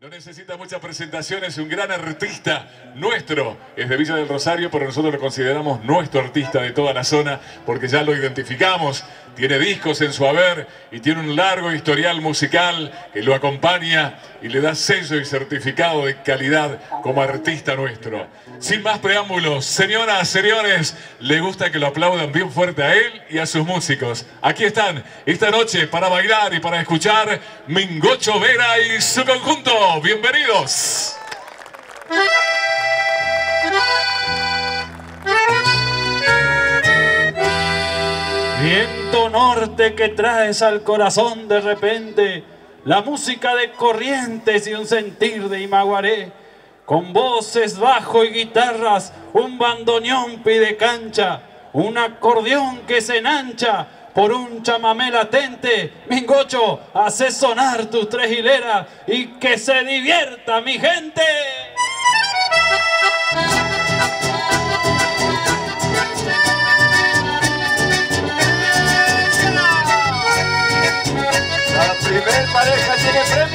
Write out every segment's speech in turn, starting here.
No necesita muchas presentaciones, un gran artista nuestro. Es de Villa del Rosario, pero nosotros lo consideramos nuestro artista de toda la zona porque ya lo identificamos. Tiene discos en su haber y tiene un largo historial musical que lo acompaña y le da sello y certificado de calidad como artista nuestro. Sin más preámbulos, señoras, señores, le gusta que lo aplaudan bien fuerte a él y a sus músicos. Aquí están esta noche para bailar y para escuchar Mingocho Vera y su conjunto. Bienvenidos. Norte que traes al corazón de repente, la música de corrientes y un sentir de Imaguaré, con voces bajo y guitarras, un bandoneón pide cancha, un acordeón que se enancha por un chamamé latente. Mingocho, hace sonar tus tres hileras y que se divierta mi gente. Gracias.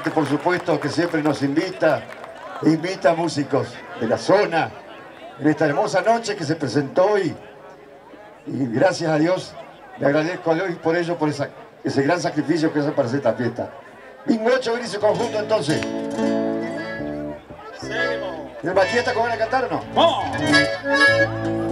gente, por supuesto, que siempre nos invita, invita a músicos de la zona en esta hermosa noche que se presentó hoy. Y gracias a Dios, le agradezco a Dios por ello, por ese gran sacrificio que hace para hacer esta fiesta. Bingocho viene su conjunto entonces. ¿El Batista cómo a cantar o no? ¡Vamos!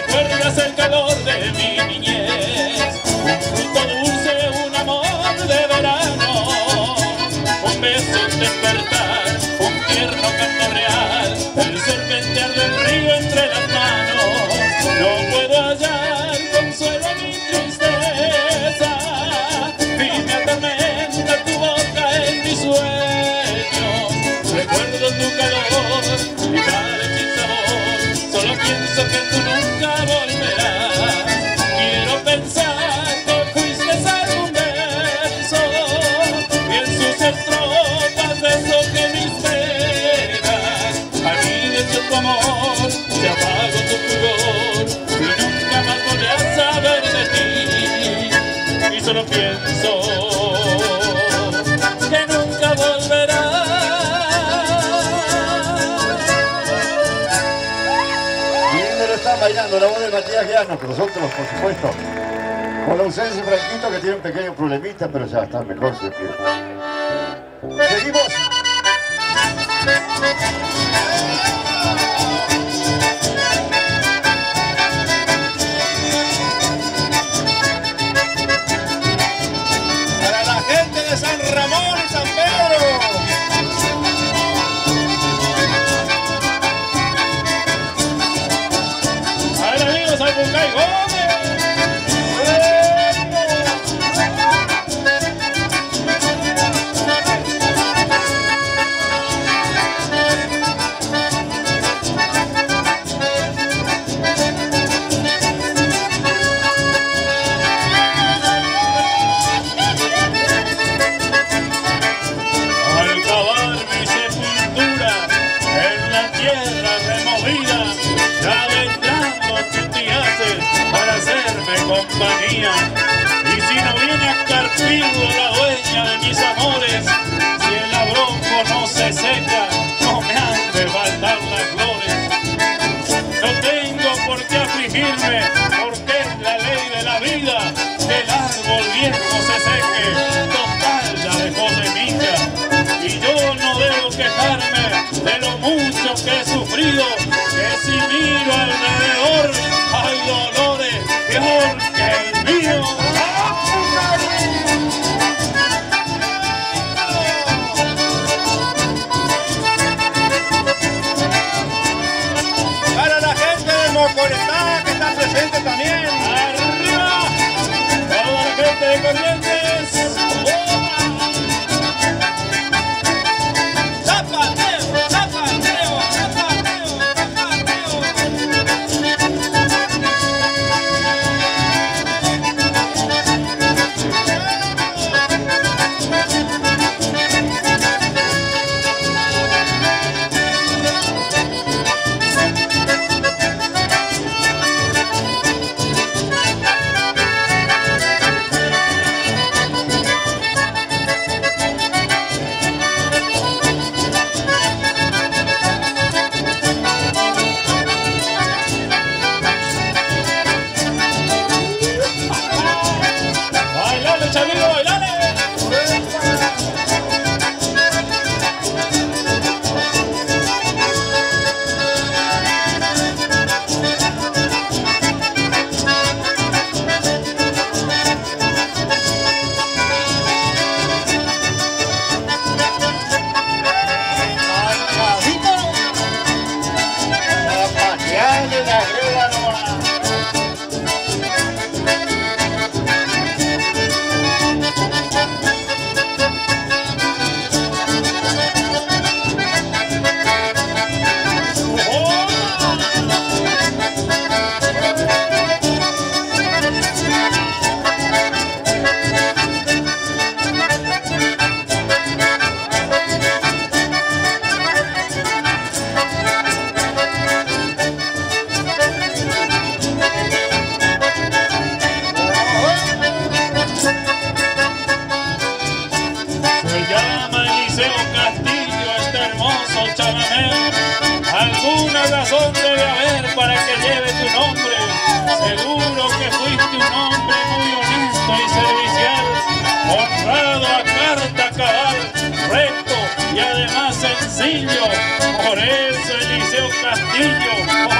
recuerda. escuchando la voz de Matías Guiano, con nosotros, por supuesto. Con la ausencia de Franquito, que tiene un pequeño problemita, pero ya está mejor. Se Seguimos Castillo, Lorenzo Eliseo Castillo,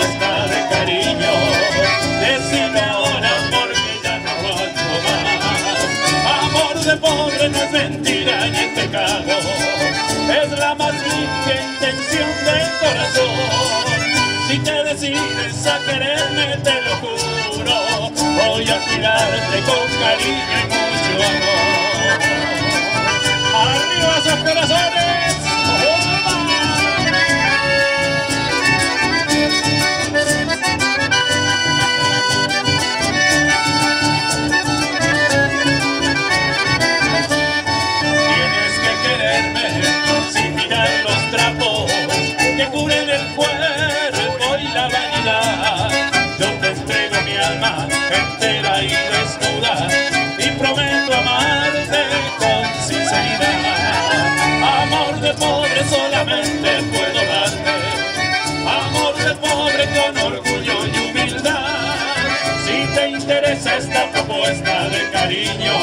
de cariño, decime ahora porque ya no aguanto más. Amor de pobre no es mentira ni es pecado, es la más limpia intención del corazón. Si te decides a quererme, te lo juro, voy a cuidarte con cariño y mucho amor. ¡Arriba esos corazones! Esta propuesta de cariño,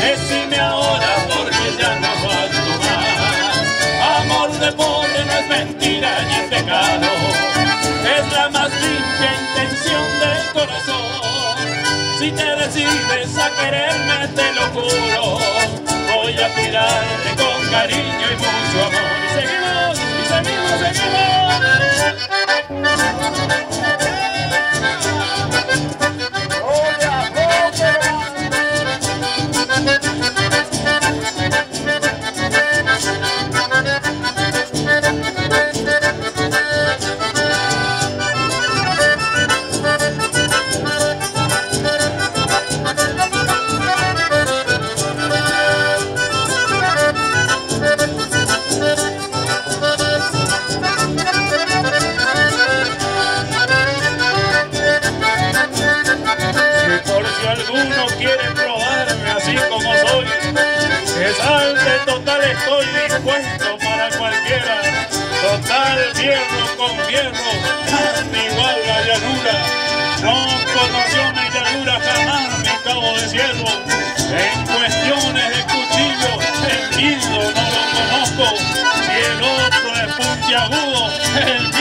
decime ahora porque ya no aguanto más. Amor de pobre no es mentira ni es pecado, es la más limpia intención del corazón. Si te decides a quererme, te lo juro, voy a cuidarte con cariño y mucho amor. Y seguimos, y seguimos, seguimos. Yeah.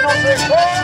Cantadito para que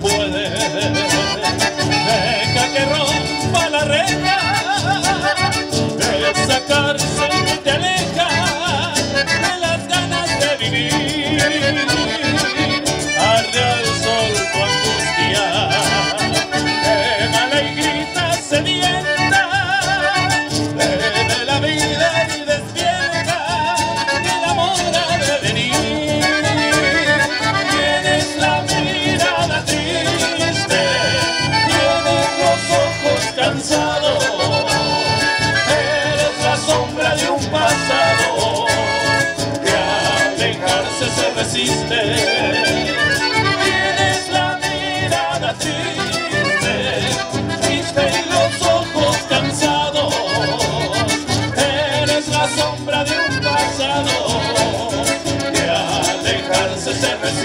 boy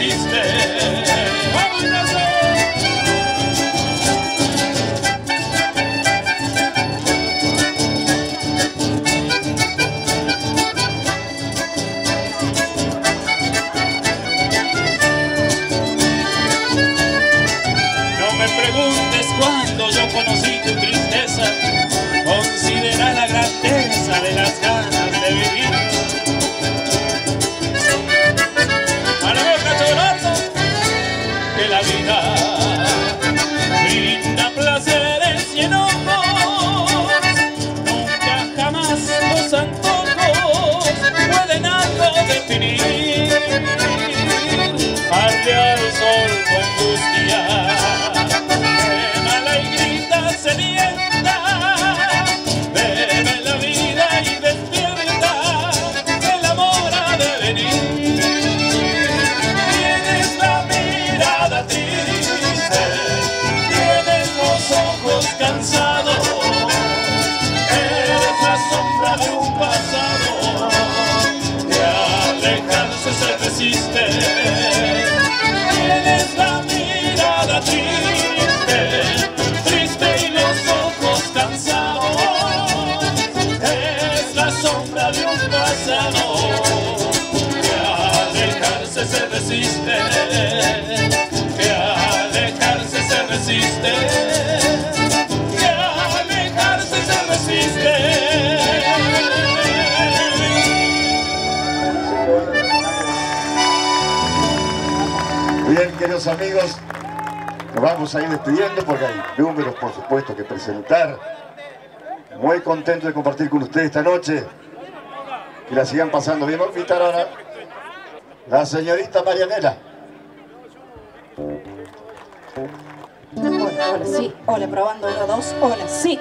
triste. amigos, nos vamos a ir despidiendo porque hay números, por supuesto, que presentar. Muy contento de compartir con ustedes esta noche. Que la sigan pasando bien. invitar ahora la señorita Marianela. Hola, hola, sí. Hola, probando, uno, dos, hola, sí.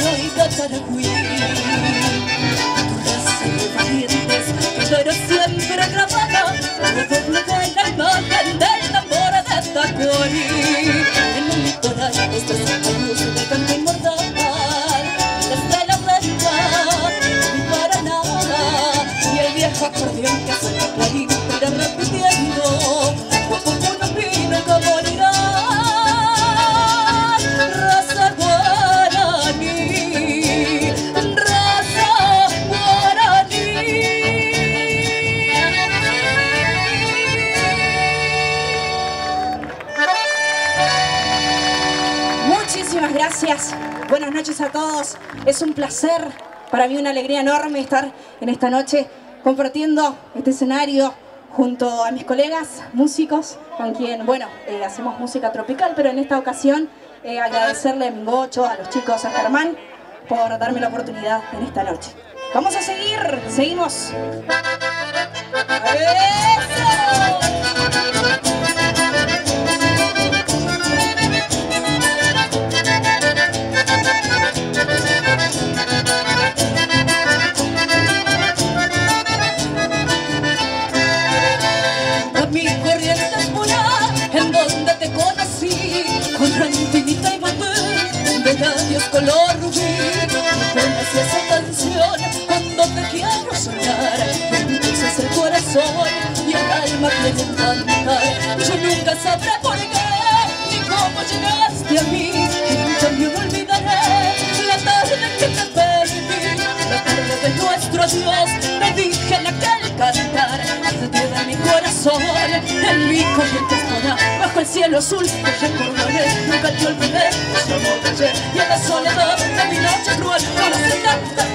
有一个他的故乡。Es un placer, para mí una alegría enorme estar en esta noche compartiendo este escenario junto a mis colegas músicos con quien, bueno, eh, hacemos música tropical, pero en esta ocasión eh, agradecerle a Mingocho, a los chicos, a Germán por darme la oportunidad en esta noche. Vamos a seguir, seguimos. ¡Eso! de labios color rubí. Apenas esa canción cuando te quiero sonar Me endulzas el corazón y el alma que me encanta cielo azul. Te recordaré, nunca te olvidé, de ayer y en la soledad de mi noche cruel. Con los que canta,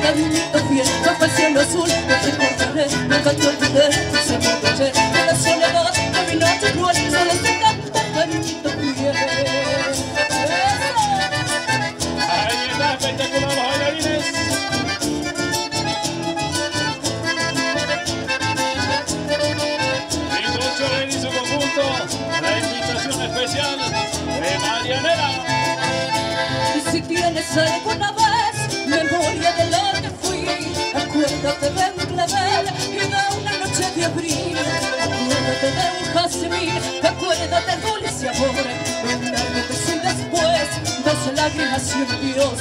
y un Dios.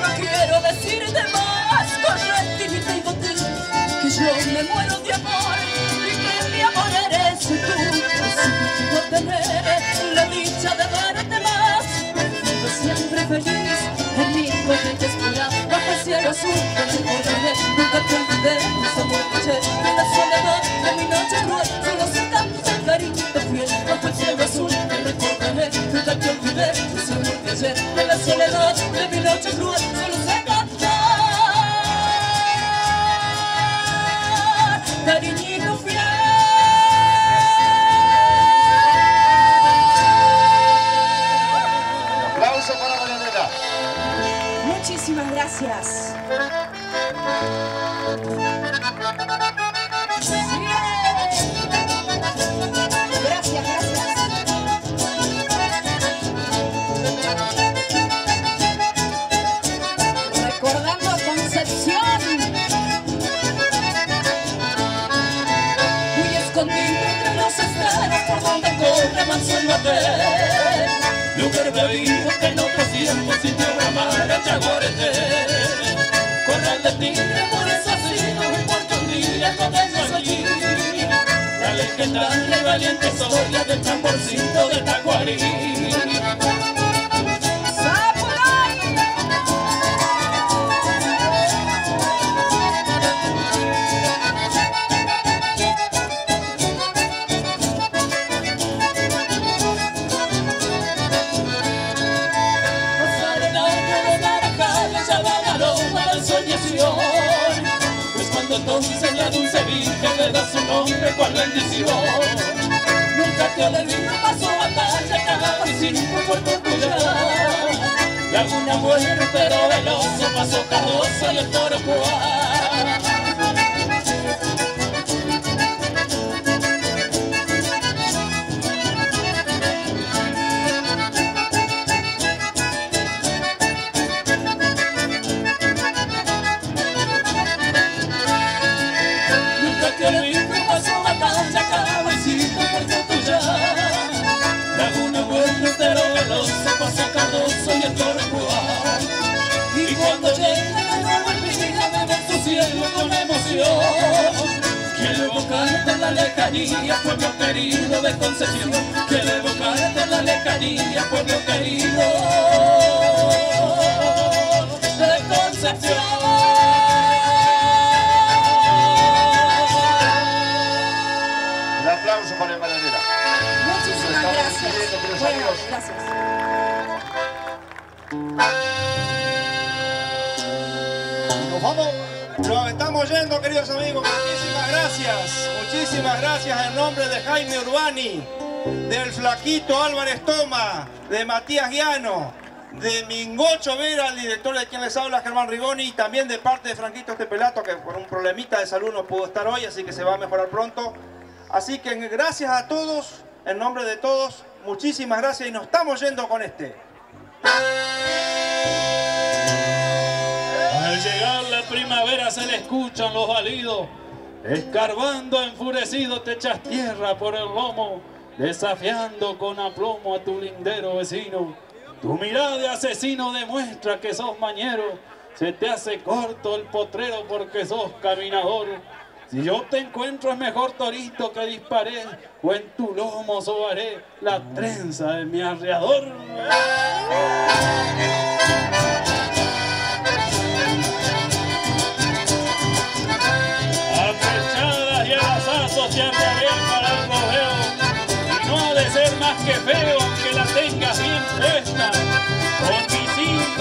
No quiero decir de más con rectitud y botín, que yo me muero de amor y que mi amor eres tú. Así tener la dicha de verte más vivo siempre feliz en mi corriente escuela bajo el cielo azul de mi noche cruel solo se canta cariñito fiel Aplauso para Marianela. Muchísimas. Gracias, La valiente historia del tamborcito de Tacuarí. Nombre cual bendición. Nunca te olvido, pasó batalla, cada cinco por Portugal. Laguna muere pero veloso pasó carroza y el toro. Lejanía, pueblo querido de Concepción. Quiero evocarte en la lejanía, pueblo querido de Concepción. Un aplauso para Marianela. Muchísimas Estamos gracias. Bueno, gracias. Nos vamos, nos estamos yendo, queridos amigos. Muchísimas gracias. Muchísimas gracias en nombre de Jaime Urbani, del Flaquito Álvarez Toma, de Matías Guiano, de Mingocho Vera, el director de quien les habla, Germán Rigoni, y también de parte de Franquito Estepelato, que por un problemita de salud no pudo estar hoy, así que se va a mejorar pronto. Así que gracias a todos, en nombre de todos, muchísimas gracias y nos estamos yendo con este. Escuchan los balidos. Escarbando enfurecido te echas tierra por el lomo, desafiando con aplomo a tu lindero vecino. Tu mirada de asesino demuestra que sos mañero, se te hace corto el potrero porque sos caminador. Si yo te encuentro es mejor torito que disparé, o en tu lomo sobaré la trenza de mi arreador.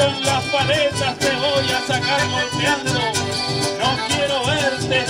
en las paletas te voy a sacar golpeando. No quiero verte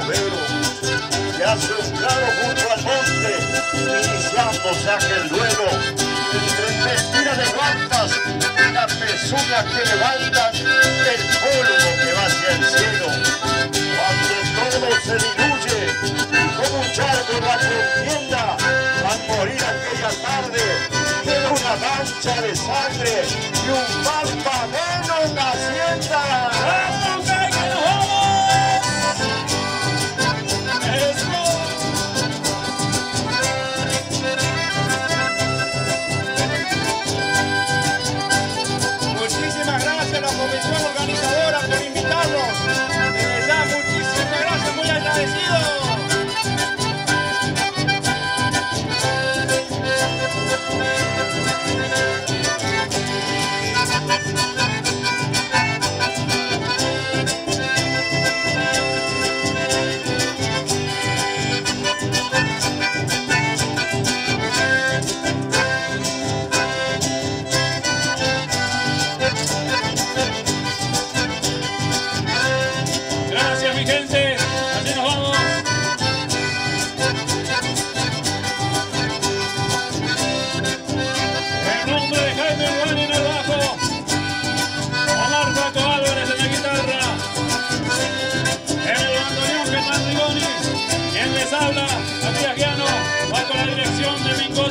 robero. Se hace un claro junto al monte, iniciándose aquel duelo, entre mentiras de guantas y la pezuña que levantan el polvo que va hacia el cielo. Cuando todo se diluye, como un charco la contienda, al morir aquella tarde, queda una mancha de sangre y un palpa en la hacienda.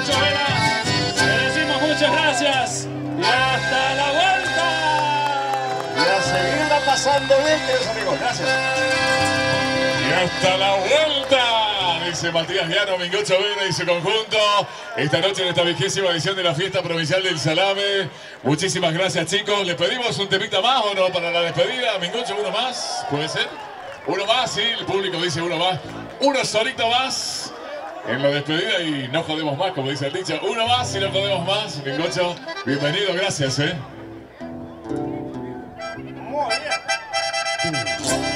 Mingocho Vera. Le decimos muchas gracias y hasta la vuelta. Y a seguirla pasando bien, queridos amigos. Gracias. Y hasta la vuelta, dice Matías Llano, Mingocho Vera y su conjunto. Esta noche en esta vigésima edición de la fiesta provincial del Salame. Muchísimas gracias, chicos. ¿Le pedimos un temita más o no para la despedida? Mingocho, uno más, ¿puede ser? Uno más, sí, el público dice uno más. Uno solito más. En la despedida y no jodemos más, como dice el dicho. Uno más y no jodemos más. Mingocho, bienvenido, gracias, eh. Muy bien.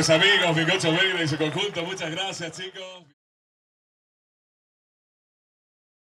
Mis amigos, Bigocho Verde y su conjunto, muchas gracias, chicos.